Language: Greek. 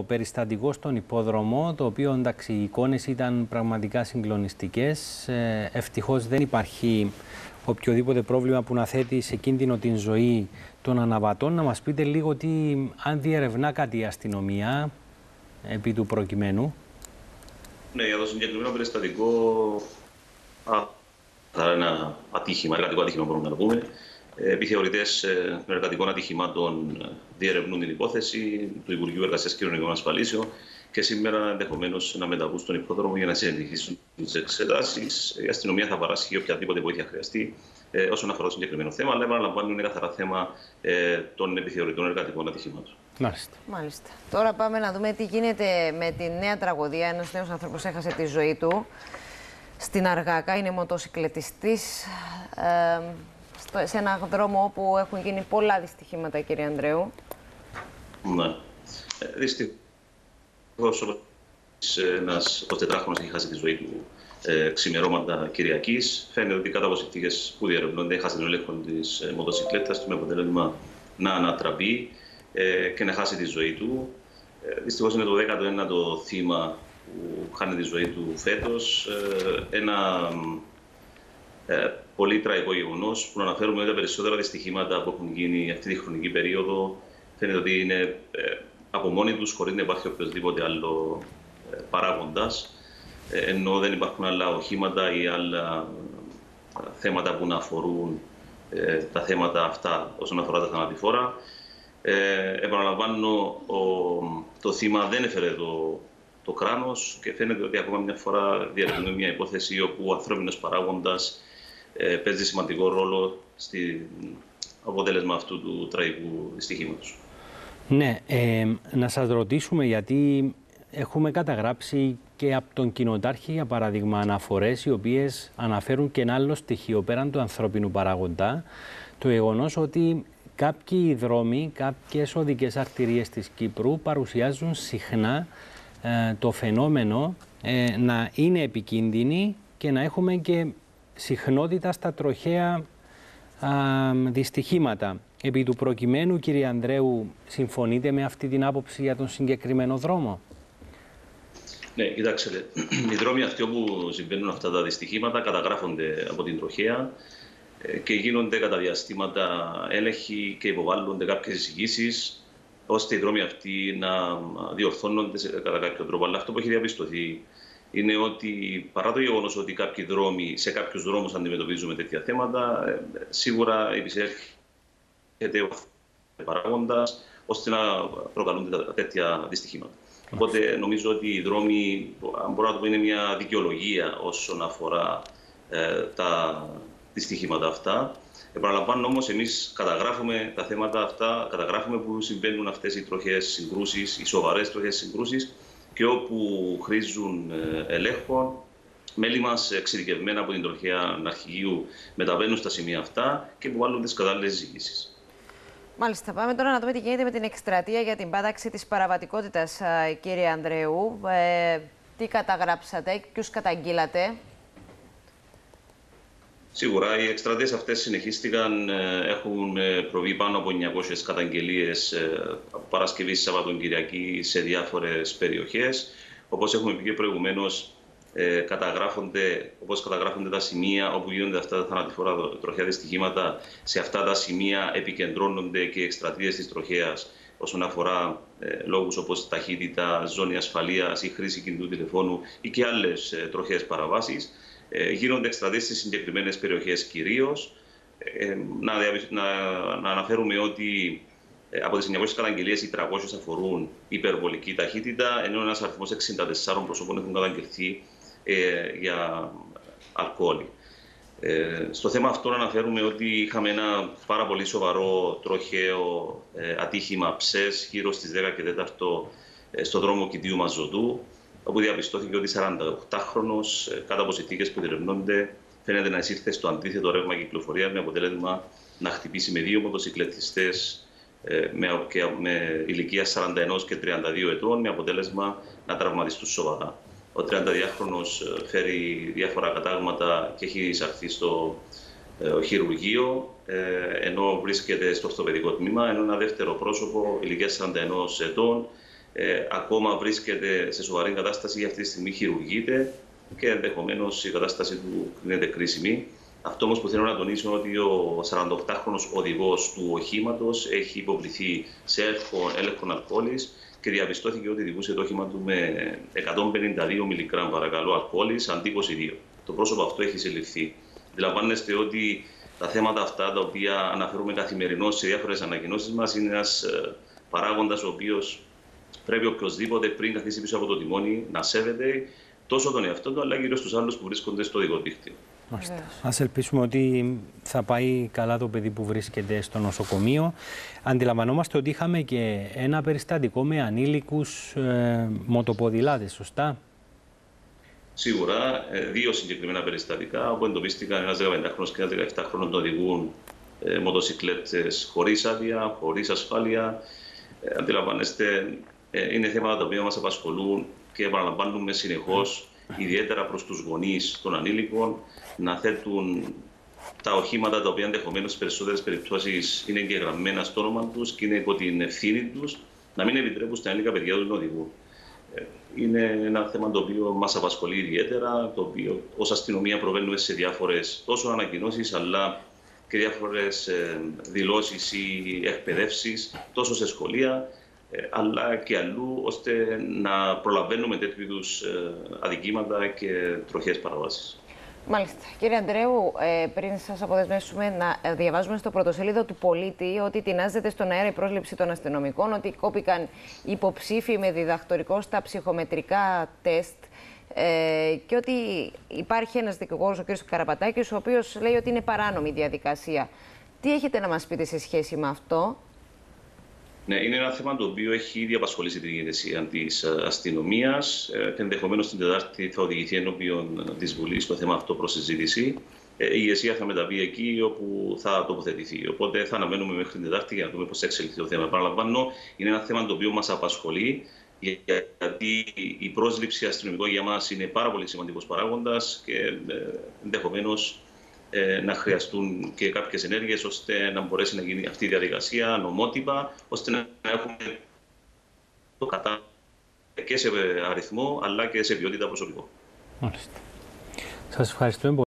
Ο περιστατικός στον υπόδρομο, το οποίο εντάξει οι εικόνες ήταν πραγματικά συγκλονιστικές. Ε, ευτυχώς δεν υπάρχει οποιοδήποτε πρόβλημα που να θέτει σε κίνδυνο την ζωή των αναβατών. Να μας πείτε λίγο τι, αν διερευνά κάτι η αστυνομία επί του προκειμένου. Ναι, για το συγκεκριμένο περιστατικό θα ένα ατύχημα, εργατικό ατύχημα μπορούμε να το πούμε. Ε, επιθεωρητές των εργατικών ατυχημάτων ε, διερευνούν την υπόθεση του Υπουργείου Εργασίας και Κοινωνικών Ασφαλίσεων και σήμερα ενδεχομένως να μεταβούν στον υπόδρομο για να συνεχίσουν τις εξετάσεις. Η αστυνομία θα παράσχει οποιαδήποτε βοήθεια χρειαστεί ε, όσον αφορά το συγκεκριμένο θέμα, αλλά επαναλαμβάνουν είναι καθαρά θέμα ε, των επιθεωρητών εργατικών ατυχημάτων. Μάλιστα. Μάλιστα. Τώρα πάμε να δούμε τι γίνεται με τη νέα τραγωδία. Ένας νέος άνθρωπος έχασε τη ζωή του στην Αργάκα. Είναι μοτοσυκλετιστής ε, σε ένα δρόμο όπου έχουν γίνει πολλά δυστυχήματα, κύριε Ανδρέου. Ναι. Ε, Δυστυχώς, ένας 24χρονο έχει χάσει τη ζωή του ε, ξημερώματα Κυριακής. Φαίνεται ότι κάτω από συνθήκε που διερευνώνται, έχασε τον έλεγχο της ε, μοτοσυκλέτας του με αποτέλεσμα να ανατραπεί ε, και να χάσει τη ζωή του. Ε, Δυστυχώς είναι το 19ο θύμα που χάνει τη ζωή του φέτος. Ε, ένα ε, πολύ τραγικό γεγονός που αναφέρουμε ότι τα περισσότερα δυστυχήματα που έχουν γίνει αυτή τη χρονική περίοδο φαίνεται ότι είναι ε, από μόνοι τους χωρίς να υπάρχει οποιοδήποτε άλλο ε, παράγοντας. ενώ δεν υπάρχουν άλλα οχήματα ή άλλα θέματα που να αφορούν τα θέματα αυτά όσον αφορά τα θανατηφόρα. Ε, επαναλαμβάνω, ο, το θύμα δεν έφερε το, το κράνος και φαίνεται ότι ακόμα μια φορά διαρκούμε μια υπόθεση όπου ο ανθρώπινος παράγοντας ε, παίζει σημαντικό ρόλο στη αποτέλεσμα αυτού του τραγικού δυστυχήματος. Ναι, ε, να σας ρωτήσουμε γιατί έχουμε καταγράψει και από τον κοινοτάρχη για παράδειγμα αναφορές οι οποίες αναφέρουν και ένα άλλο στοιχείο πέραν του ανθρώπινου παράγοντα το γεγονός ότι κάποιοι δρόμοι, κάποιες οδικές αρτηρίες της Κύπρου παρουσιάζουν συχνά ε, το φαινόμενο ε, να είναι επικίνδυνοι και να έχουμε και συχνότητα στα τροχαία δυστυχήματα. Επί του προκειμένου, κύριε Ανδρέου, συμφωνείτε με αυτή την άποψη για τον συγκεκριμένο δρόμο; Ναι, κοιτάξτε, οι δρόμοι αυτοί όπου συμβαίνουν αυτά τα δυστυχήματα καταγράφονται από την τροχέα ε, και γίνονται κατά διαστήματα έλεγχοι και υποβάλλονται κάποιες εισηγήσεις ώστε οι δρόμοι αυτοί να διορθώνονται κατά κάποιο τρόπο. Αλλά αυτό που έχει διαπιστωθεί είναι ότι παρά το γεγονός ότι κάποιοι δρόμοι, σε κάποιους δρόμους αντιμετωπίζουμε τέτοια θέματα, ε, σίγουρα επισέρχεται ο παράγοντας ώστε να προκαλούνται τέτοια δυστυχήματα. Οπότε νομίζω ότι οι δρόμοι, αν μπορώ να το πω, είναι μια δικαιολογία όσον αφορά ε, τα δυστυχήματα αυτά. Επαναλαμβάνω όμως, εμείς καταγράφουμε τα θέματα αυτά, καταγράφουμε που συμβαίνουν αυτές οι τροχές συγκρούσεις, οι σοβαρές τροχές συγκρούσεις και όπου χρήζουν ε, ελέγχων. Μέλη μας εξειδικευμένα από την τροχέα αρχηγείου μεταβαίνουν στα σημεία αυτά και που βάλουν τις κατάλληλες ζητήσεις. Μάλιστα, πάμε τώρα να δούμε τι γίνεται με την εκστρατεία για την πάταξη της παραβατικότητας, κύριε Ανδρέου. Ε, τι καταγράψατε, ποιους καταγγείλατε; Σίγουρα οι εκστρατείες αυτές συνεχίστηκαν. Ε, έχουν ε, προβεί πάνω από 900 καταγγελίες από Παρασκευή Σαββατοκυριακή σε διάφορες περιοχές. Όπως έχουμε πει και προηγουμένως, ε, καταγράφονται, όπως καταγράφονται τα σημεία όπου γίνονται αυτά τα θανατηφόρα τροχαία δυστυχήματα, σε αυτά τα σημεία επικεντρώνονται και οι εκστρατείες της τροχέα όσον αφορά ε, λόγους όπως ταχύτητα, ζώνη ασφαλείας ή χρήση κινητού τηλεφώνου ή και άλλες ε, τροχαίες παραβάσεις. Ε, γίνονται εκστρατείες σε συγκεκριμένες περιοχές κυρίως. Ε, να, να, να αναφέρουμε ότι ε, από τις 900 καταγγελίες οι 300 αφορούν υπερβολική ταχύτητα, ενώ ένας αριθμός 64 προσωπών έχουν καταγγελθεί ε, για αλκοόλ. Ε, στο θέμα αυτό αναφέρουμε ότι είχαμε ένα πάρα πολύ σοβαρό τροχαίο ε, ατύχημα ψες γύρω στις 10 και 4 ε, στο δρόμο Κιτίου Μαζωτού όπου διαπιστώθηκε ότι 48χρονος ε, κάτω από συνθήκες που διερευνώνται φαίνεται να εισήλθε στο αντίθετο ρεύμα κυκλοφορία με αποτέλεσμα να χτυπήσει με δύο μοτοσυκλετιστές ε, με, με ηλικία 41 και 32 ετών με αποτέλεσμα να τραυματιστούν σοβαρά. Ο 32χρονος ε, φέρει διάφορα κατάγματα και έχει εισαχθεί στο ε, χειρουργείο, ενώ βρίσκεται στο ορθοπαιδικό τμήμα, ενώ ένα δεύτερο πρόσωπο ηλικία 41 ετών ε, ακόμα βρίσκεται σε σοβαρή κατάσταση για αυτή τη στιγμή χειρουργείται και ενδεχομένως η κατάσταση του είναι κρίσιμη. Αυτό όμως που θέλω να τονίσω είναι ότι ο 48χρονο οδηγός του οχήματος έχει υποβληθεί σε έλεγχο αλκοόλη και διαπιστώθηκε ότι οδηγούσε το όχημα του με 152 μιλιγκράμμ παρακαλώ αλκοόλη αντί 22. Το πρόσωπο αυτό έχει συλληφθεί. Αντιλαμβάνεστε ότι τα θέματα αυτά τα οποία αναφέρουμε καθημερινώς σε διάφορες ανακοινώσεις μας είναι ένας ε, παράγοντας ο οποίος πρέπει οποιοδήποτε πριν καθίσει πίσω από το τιμόνι να σέβεται τόσο τον εαυτό του αλλά και του άλλους που βρίσκονται στο οδικό δίκτυο. Ας ελπίσουμε ότι θα πάει καλά το παιδί που βρίσκεται στο νοσοκομείο. Αντιλαμβανόμαστε ότι είχαμε και ένα περιστατικό με ανήλικους ε, μοτοποδηλάτες, σωστά; Σίγουρα, ε, δύο συγκεκριμένα περιστατικά όπου εντοπίστηκαν ένας 15χρονο και ένας 17χρονο να οδηγούν ε, μοτοσυκλέτες χωρίς άδεια, χωρίς ασφάλεια. Ε, αντιλαμβάνεστε, ε, είναι θέματα τα οποία μας απασχολούν και επαναλαμβάνουμε συνεχώς, ιδιαίτερα προς τους γονείς των ανήλικων, να θέτουν τα οχήματα τα οποία ενδεχομένως στι περισσότερες περιπτώσεις είναι εγγεγραμμένα στο όνομα τους και είναι υπό την ευθύνη τους, να μην επιτρέπουν στα ανήλικα παιδιά τους να οδηγούν. Ε, είναι ένα θέμα το οποίο μας απασχολεί ιδιαίτερα, το οποίο ως αστυνομία προβαίνουμε σε διάφορες τόσο ανακοινώσεις αλλά και διάφορες δηλώσεις ή εκπαιδεύσεις τόσο σε σχολεία ε, αλλά και αλλού, ώστε να προλαβαίνουμε τέτοιου είδους ε, αδικήματα και τροχές παραβάσεις. Μάλιστα. Κύριε Αντρέου, ε, πριν σας αποδεσμεύσουμε να διαβάζουμε στο πρωτοσέλιδο του πολίτη ότι τεινάζεται στον αέρα η πρόσληψη των αστυνομικών, ότι κόπηκαν υποψήφοι με διδακτορικό στα ψυχομετρικά τεστ ε, και ότι υπάρχει ένας δικηγόρος, ο κ. Καραπατάκης, ο οποίος λέει ότι είναι παράνομη η διαδικασία. Τι έχετε να μας πείτε σε σχέση με αυτό; Ναι, είναι ένα θέμα το οποίο έχει ήδη απασχολήσει την ηγεσία της ε, αστυνομίας ε, και ενδεχομένως την Τετάρτη θα οδηγηθεί ενώπιον της Βουλής το θέμα αυτό προς συζήτηση. Ε, η ηγεσία θα μεταβεί εκεί όπου θα τοποθετηθεί. Οπότε θα αναμένουμε μέχρι την Τετάρτη για να δούμε πώς θα εξελιχθεί το θέμα. Παραλαμβάνω, είναι ένα θέμα το οποίο μας απασχολεί, γιατί η πρόσληψη αστυνομικών για μας είναι πάρα πολύ σημαντικός παράγοντας και ενδεχομένως ε, να χρειαστούν και κάποιες ενέργειες ώστε να μπορέσει να γίνει αυτή η διαδικασία νομότυπα, ώστε να έχουμε το κατά και σε αριθμό αλλά και σε ποιότητα προσωπικό. Μάλιστα. Σας ευχαριστούμε πολύ.